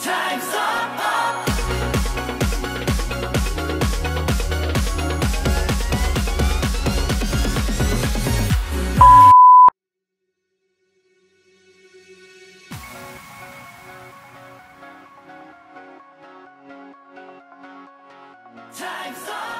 Time's up. Time's up!